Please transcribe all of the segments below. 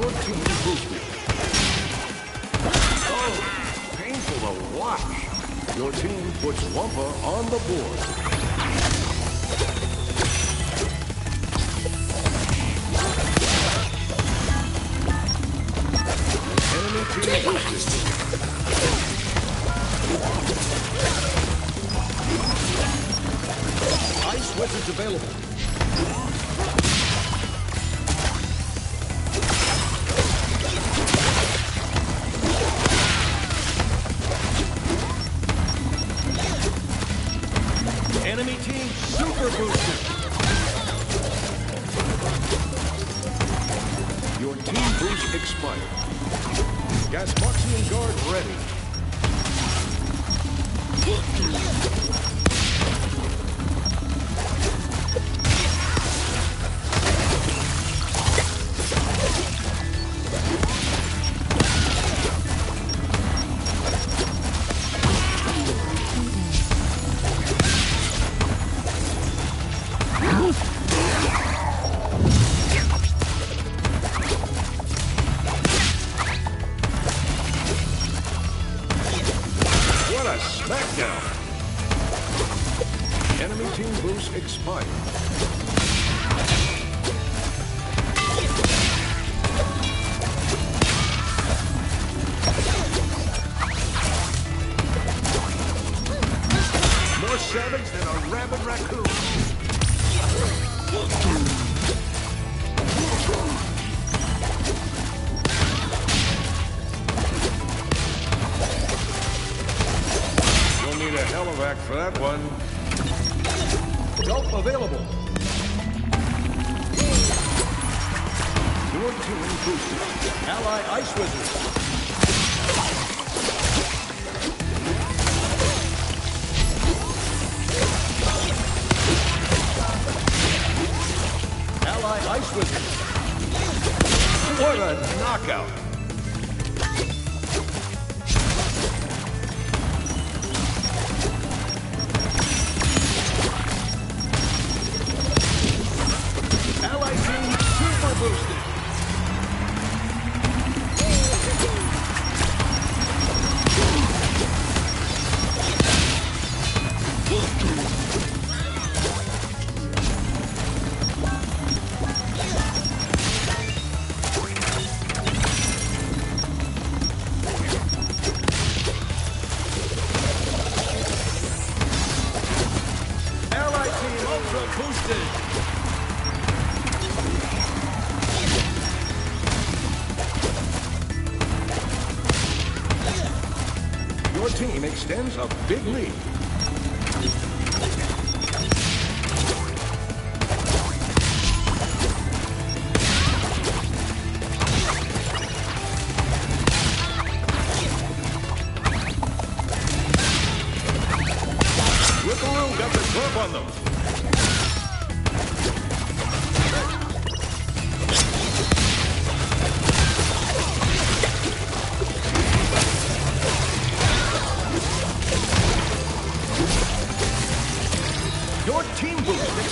Your team improved me. Oh, painful to watch. Your team puts Wumpa on the board.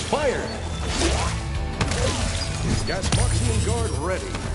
Fired! Gas boxing guard ready.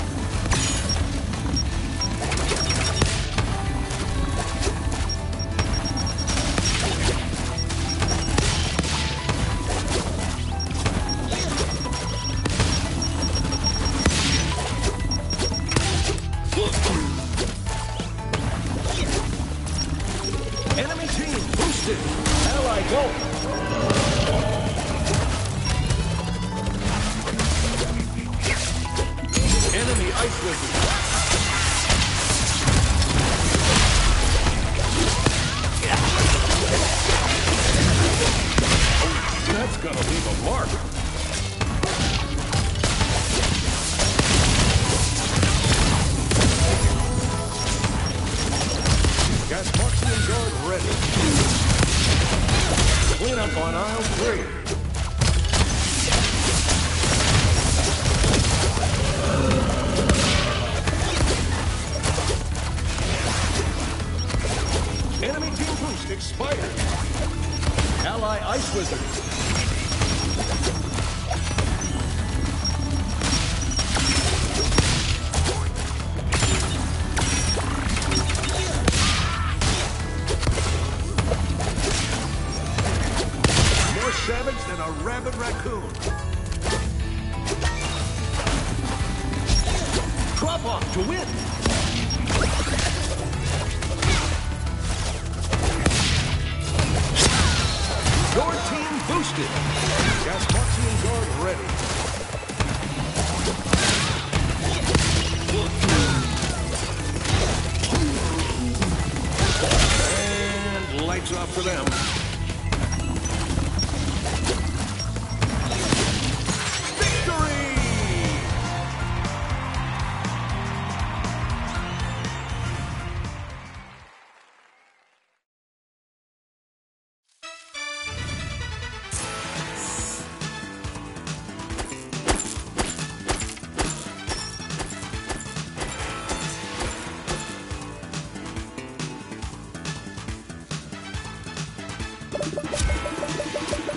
expired. Ally Ice Wizard. ハハハハ!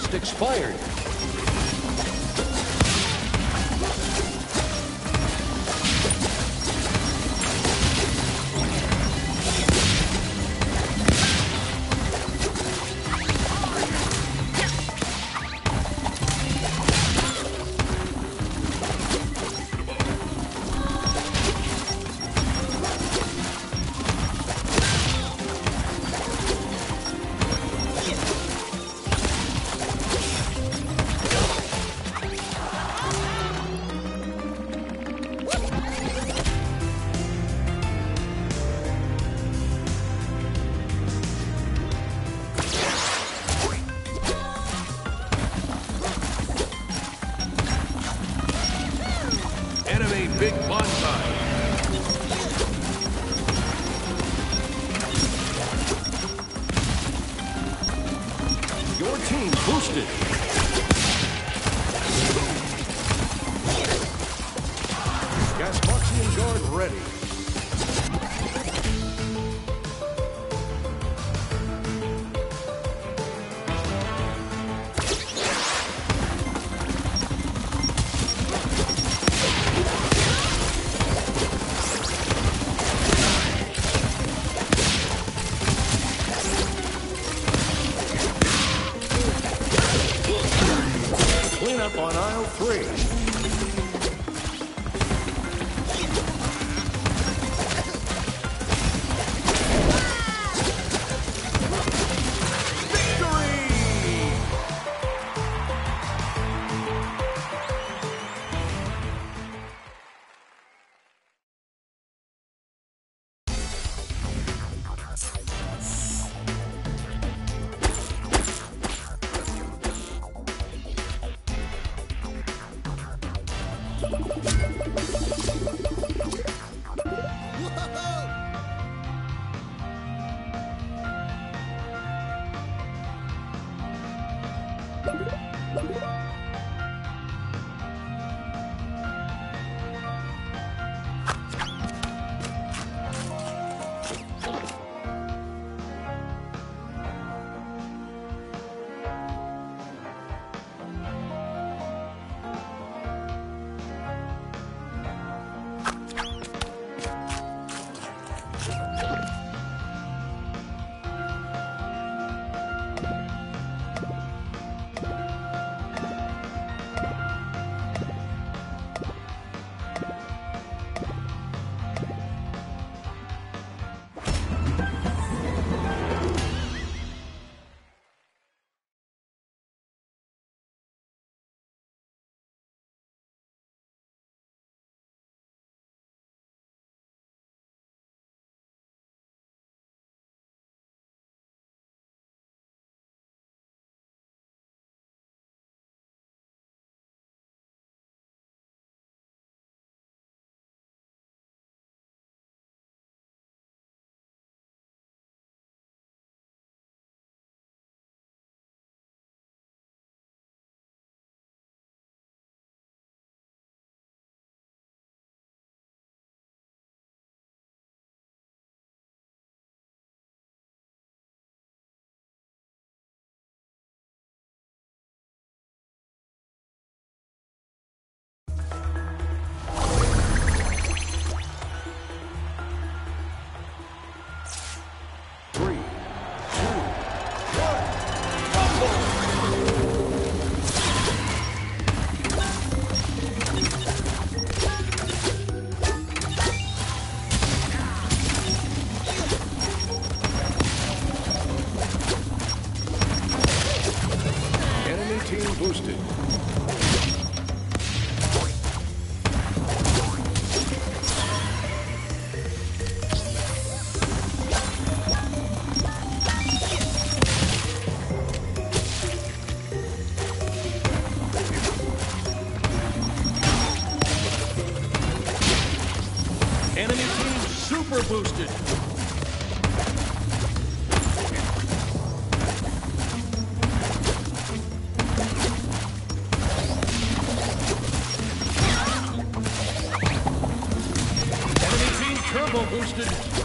Boost expired. Turbo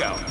a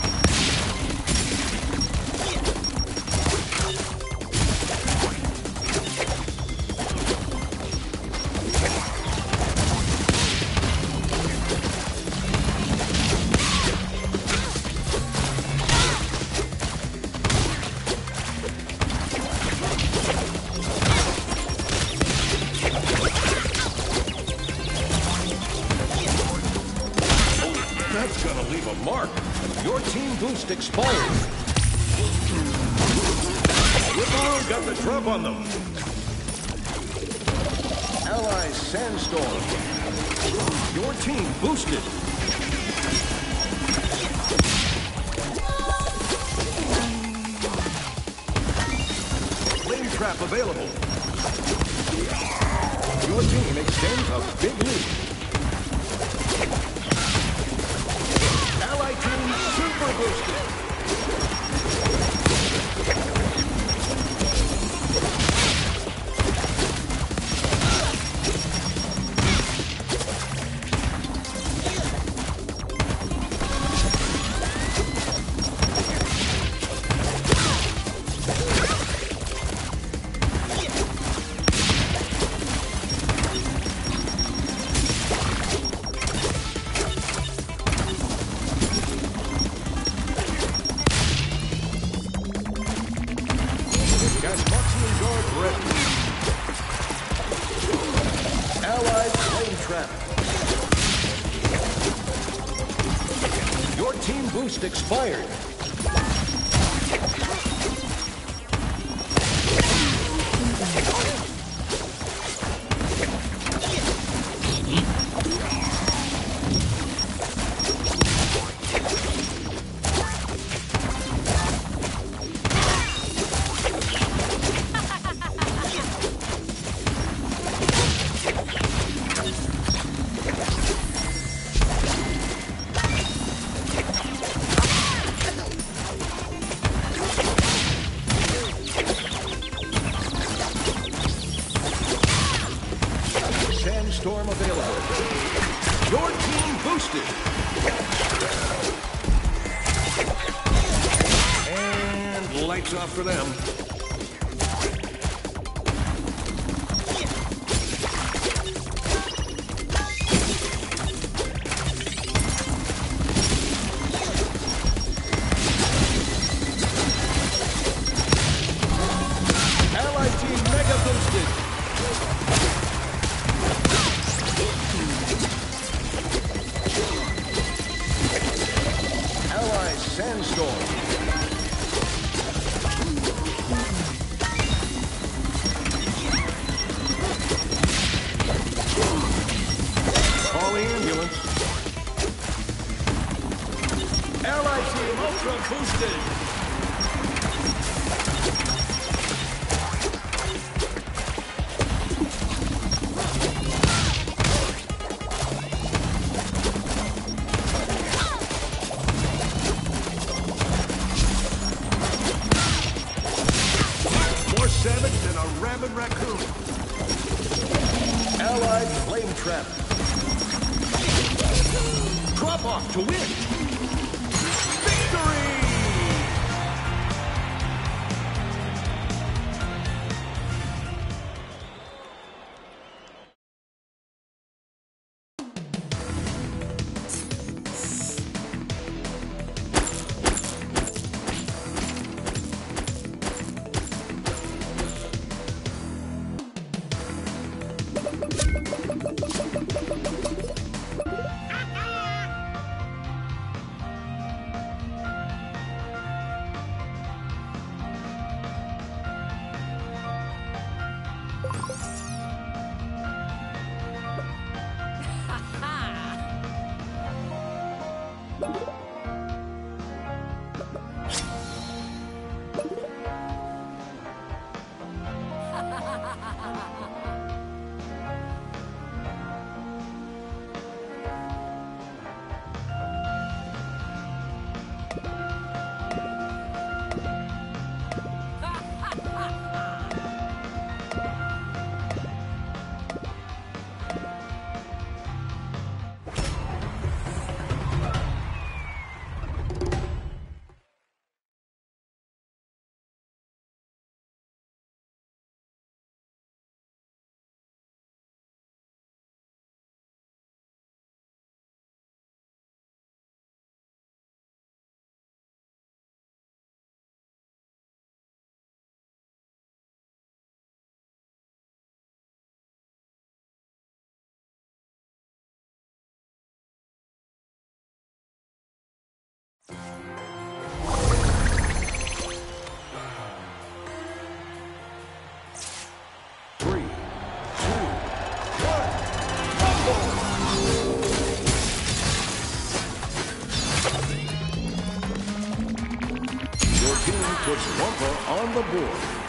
team puts Wumpa on the board.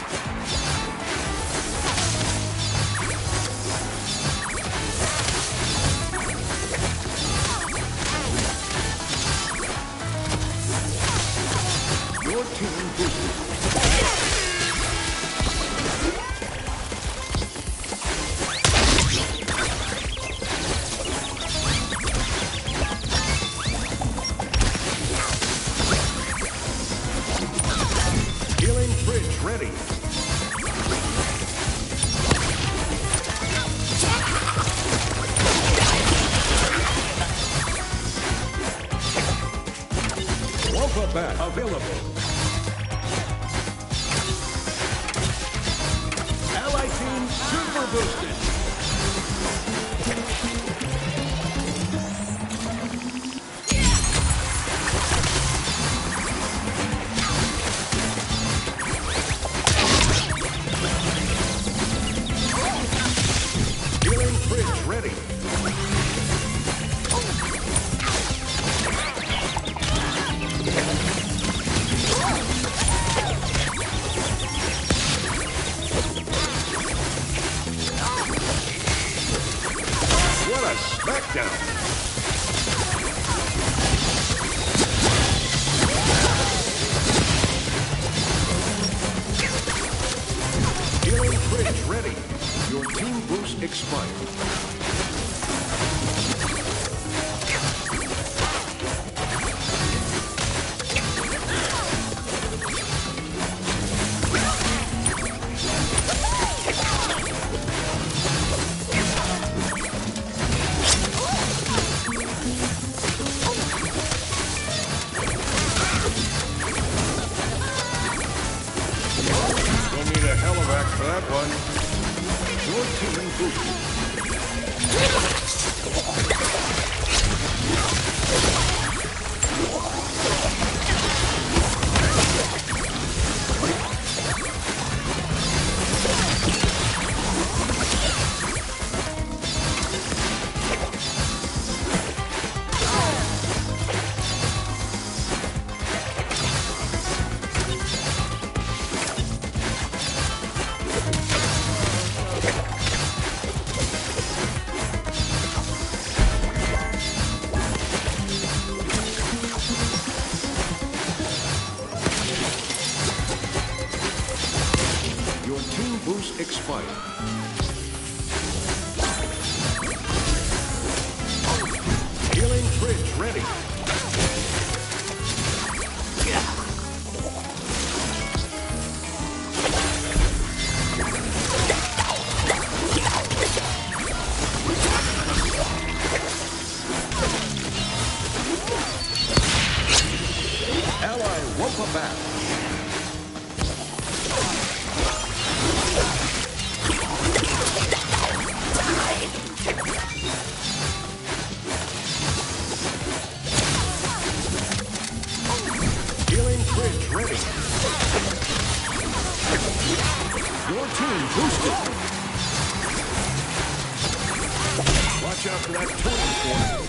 watch out for that tuning fork.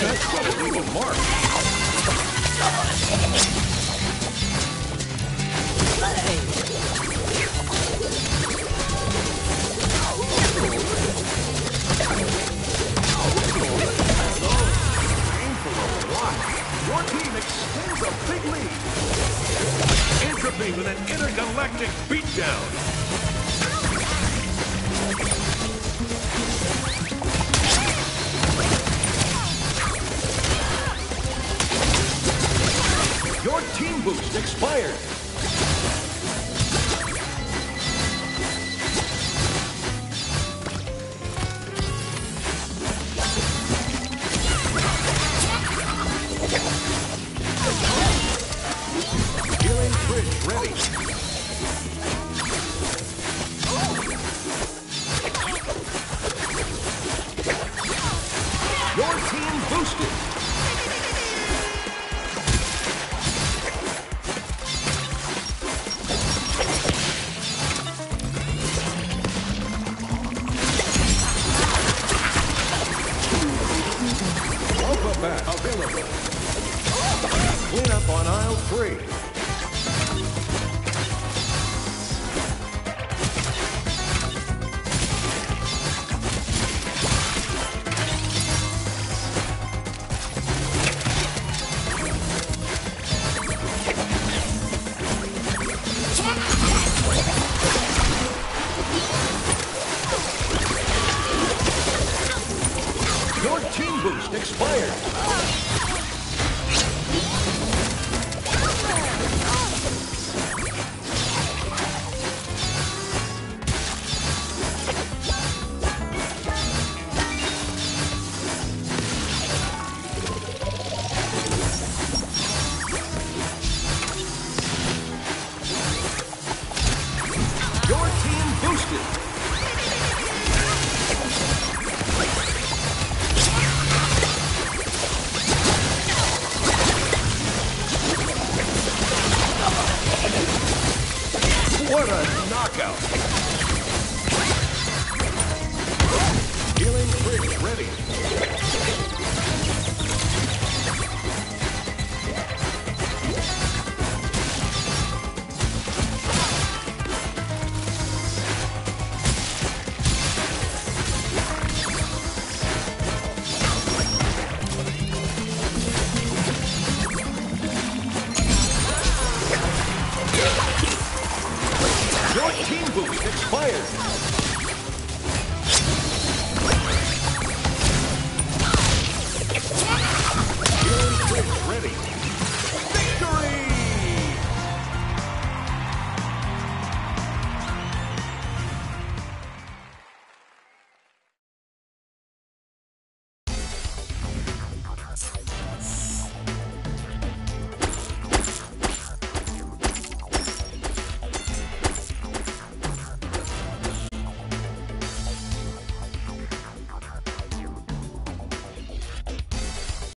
That's gonna leave a mark. Your team extends a big lead. N. Tropy with an intergalactic beatdown. fired! What a knockout! Healing fridge ready.